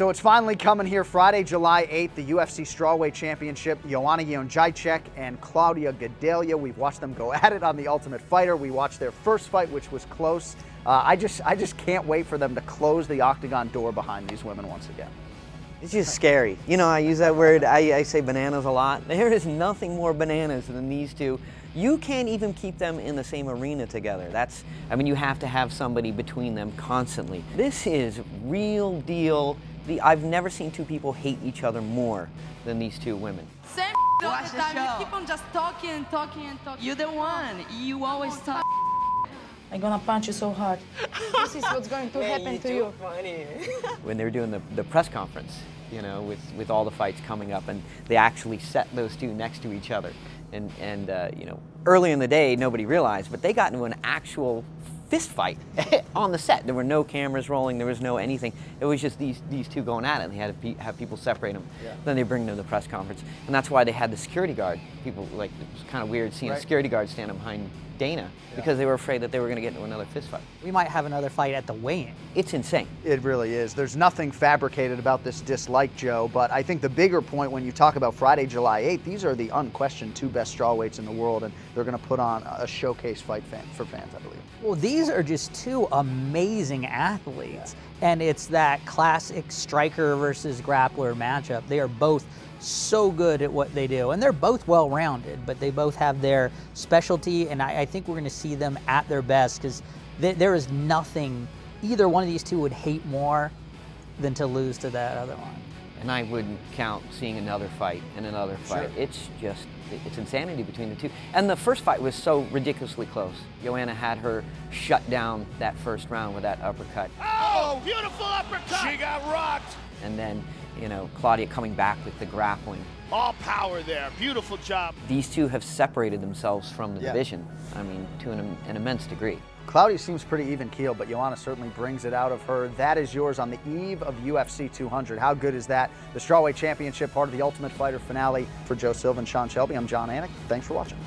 So it's finally coming here Friday, July 8th, the UFC Strawweight Championship. Joanna Jędrzejczyk and Claudia Gadelha. We've watched them go at it on The Ultimate Fighter. We watched their first fight, which was close. Uh, I just, I just can't wait for them to close the octagon door behind these women once again. It's just scary. You know, I use that word, I, I, say bananas a lot. There is nothing more bananas than these two. You can't even keep them in the same arena together. That's, I mean, you have to have somebody between them constantly. This is real deal the, I've never seen two people hate each other more than these two women. Same all the time. You keep on just talking and talking and talking. You're the one. You always talk. I'm gonna punch you so hard. this is what's going to Man, happen to you. Funny. when they were doing the, the press conference, you know, with, with all the fights coming up, and they actually set those two next to each other. And, and uh, you know, early in the day, nobody realized, but they got into an actual fist fight on the set. There were no cameras rolling. There was no anything. It was just these these two going at it. And they had to have people separate them. Yeah. Then they bring them to the press conference, and that's why they had the security guard. People like it was kind of weird seeing right. a security guard standing behind Dana yeah. because they were afraid that they were going to get into another fist fight. We might have another fight at the weigh-in. It's insane. It really is. There's nothing fabricated about this dislike, Joe, but I think the bigger point when you talk about Friday, July 8th, these are the unquestioned two best strawweights in the world, and they're going to put on a showcase fight fan, for fans, I believe. Well, these are just two amazing athletes, and it's that classic striker versus grappler matchup. They are both so good at what they do. And they're both well rounded, but they both have their specialty. And I, I think we're going to see them at their best because th there is nothing either one of these two would hate more than to lose to that other one. And I wouldn't count seeing another fight and another fight. Sure. It's just, it's insanity between the two. And the first fight was so ridiculously close. Joanna had her shut down that first round with that uppercut. Oh, beautiful uppercut! She got rocked! And then you know, Claudia coming back with the grappling. All power there. Beautiful job. These two have separated themselves from the yeah. division, I mean, to an, an immense degree. Claudia seems pretty even keel, but Joanna certainly brings it out of her. That is yours on the eve of UFC 200. How good is that? The Strawweight Championship, part of the Ultimate Fighter finale for Joe Silva and Sean Shelby. I'm Jon Anik. Thanks for watching.